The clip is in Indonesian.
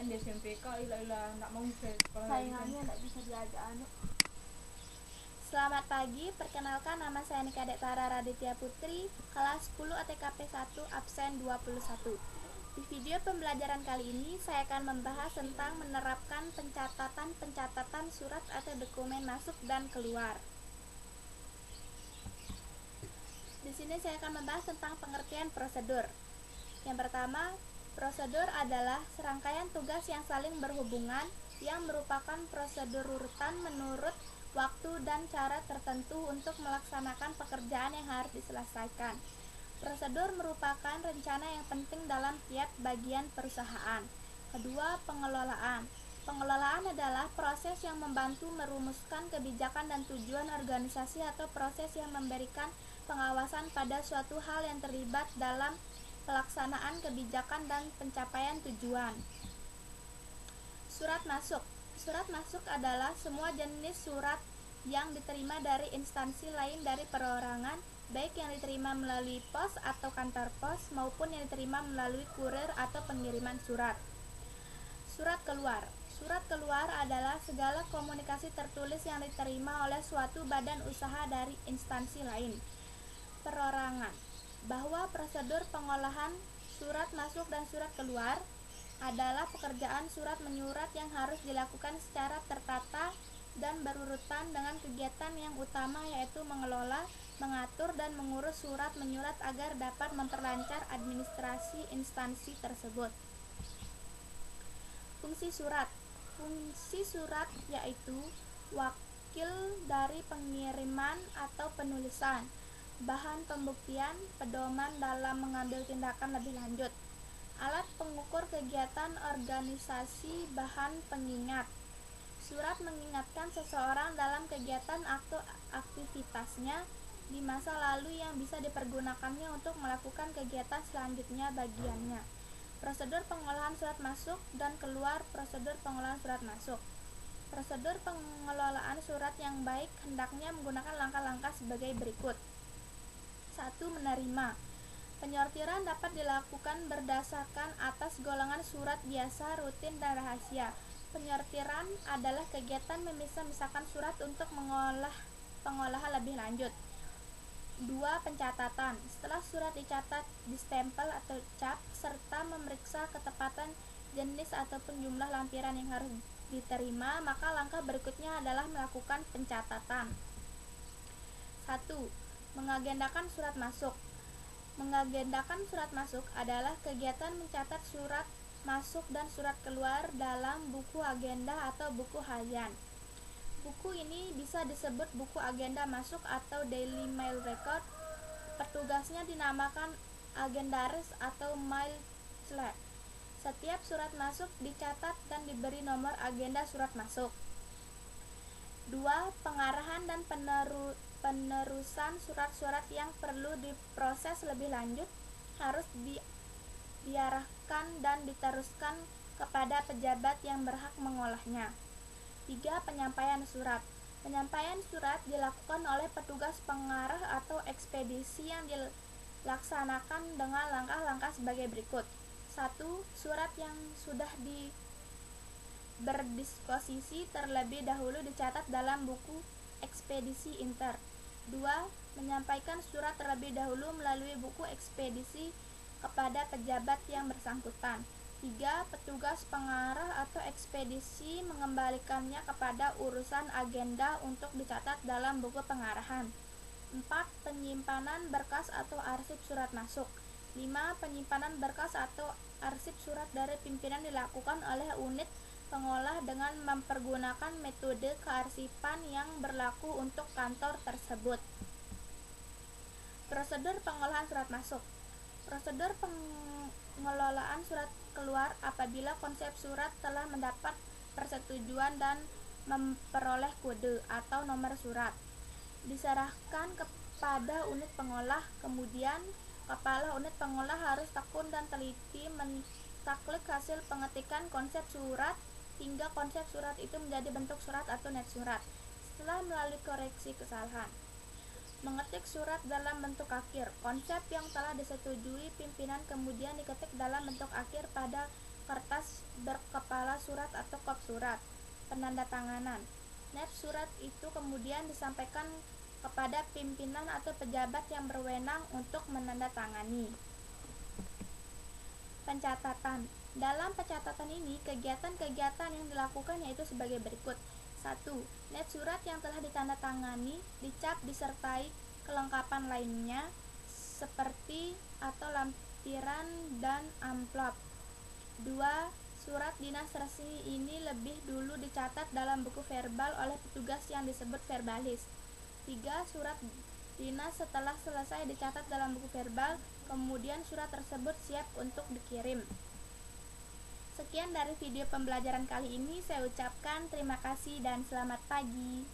di SMPK ilah-ilah nak mau ke sekolah kan. saingannya nggak bisa diajak anu Selamat pagi, perkenalkan nama saya Nika Tara Raditya Putri, kelas 10 ATKP 1, absen 21. Di video pembelajaran kali ini, saya akan membahas tentang menerapkan pencatatan-pencatatan surat atau dokumen masuk dan keluar. Di sini saya akan membahas tentang pengertian prosedur. Yang pertama, prosedur adalah serangkaian tugas yang saling berhubungan yang merupakan prosedur urutan menurut waktu dan cara tertentu untuk melaksanakan pekerjaan yang harus diselesaikan. Prosedur merupakan rencana yang penting dalam tiap bagian perusahaan. Kedua, pengelolaan. Pengelolaan adalah proses yang membantu merumuskan kebijakan dan tujuan organisasi atau proses yang memberikan pengawasan pada suatu hal yang terlibat dalam pelaksanaan kebijakan dan pencapaian tujuan. Surat masuk Surat masuk adalah semua jenis surat yang diterima dari instansi lain dari perorangan, baik yang diterima melalui pos atau kantor pos maupun yang diterima melalui kurir atau pengiriman surat. Surat keluar. Surat keluar adalah segala komunikasi tertulis yang diterima oleh suatu badan usaha dari instansi lain. Perorangan. Bahwa prosedur pengolahan surat masuk dan surat keluar adalah pekerjaan surat menyurat yang harus dilakukan secara tertata dan berurutan dengan kegiatan yang utama yaitu mengelola, mengatur dan mengurus surat menyurat agar dapat memperlancar administrasi instansi tersebut. Fungsi surat. Fungsi surat yaitu wakil dari pengiriman atau penulisan, bahan pembuktian, pedoman dalam mengambil tindakan lebih lanjut alat pengukur kegiatan organisasi bahan pengingat. Surat mengingatkan seseorang dalam kegiatan atau aktivitasnya di masa lalu yang bisa dipergunakannya untuk melakukan kegiatan selanjutnya bagiannya. Prosedur pengolahan surat masuk dan keluar prosedur pengolahan surat masuk. Prosedur pengelolaan surat yang baik hendaknya menggunakan langkah-langkah sebagai berikut. 1. Menerima Penyortiran dapat dilakukan berdasarkan atas golongan surat biasa, rutin, dan rahasia. Penyortiran adalah kegiatan memisah-misahkan surat untuk mengolah pengolahan lebih lanjut. 2. Pencatatan. Setelah surat dicatat, distempel atau cap serta memeriksa ketepatan jenis ataupun jumlah lampiran yang harus diterima, maka langkah berikutnya adalah melakukan pencatatan. 1. Mengagendakan surat masuk. Mengagendakan surat masuk adalah kegiatan mencatat surat masuk dan surat keluar dalam buku agenda atau buku harian. Buku ini bisa disebut buku agenda masuk atau daily mail record. Petugasnya dinamakan agendaris atau mail slab. Setiap surat masuk dicatat dan diberi nomor agenda surat masuk. 2. Pengarahan dan peneru penerusan surat-surat yang perlu diproses lebih lanjut harus di, diarahkan dan diteruskan kepada pejabat yang berhak mengolahnya. 3. Penyampaian surat. Penyampaian surat dilakukan oleh petugas pengarah atau ekspedisi yang dilaksanakan dengan langkah-langkah sebagai berikut. 1. Surat yang sudah di berdisposisi terlebih dahulu dicatat dalam buku ekspedisi inter. 2. Menyampaikan surat terlebih dahulu melalui buku ekspedisi kepada pejabat yang bersangkutan. 3. Petugas pengarah atau ekspedisi mengembalikannya kepada urusan agenda untuk dicatat dalam buku pengarahan. 4. Penyimpanan berkas atau arsip surat masuk. 5. Penyimpanan berkas atau arsip surat dari pimpinan dilakukan oleh unit pengolah dengan mempergunakan metode kearsipan yang berlaku untuk kantor tersebut. Prosedur pengolahan surat masuk. Prosedur pengelolaan surat keluar apabila konsep surat telah mendapat persetujuan dan memperoleh kode atau nomor surat. Diserahkan kepada unit pengolah, kemudian kepala unit pengolah harus tekun dan teliti mentaklik hasil pengetikan konsep surat hingga konsep surat itu menjadi bentuk surat atau net surat setelah melalui koreksi kesalahan. Mengetik surat dalam bentuk akhir. Konsep yang telah disetujui pimpinan kemudian diketik dalam bentuk akhir pada kertas berkepala surat atau kop surat. Penandatanganan. Net surat itu kemudian disampaikan kepada pimpinan atau pejabat yang berwenang untuk menandatangani. Pencatatan. Dalam pencatatan ini, kegiatan-kegiatan yang dilakukan yaitu sebagai berikut. 1. Net surat yang telah ditandatangani dicap disertai kelengkapan lainnya seperti atau lampiran dan amplop. 2. Surat dinas resmi ini lebih dulu dicatat dalam buku verbal oleh petugas yang disebut verbalis. 3. Surat dinas setelah selesai dicatat dalam buku verbal, kemudian surat tersebut siap untuk dikirim. Sekian dari video pembelajaran kali ini. Saya ucapkan terima kasih dan selamat pagi.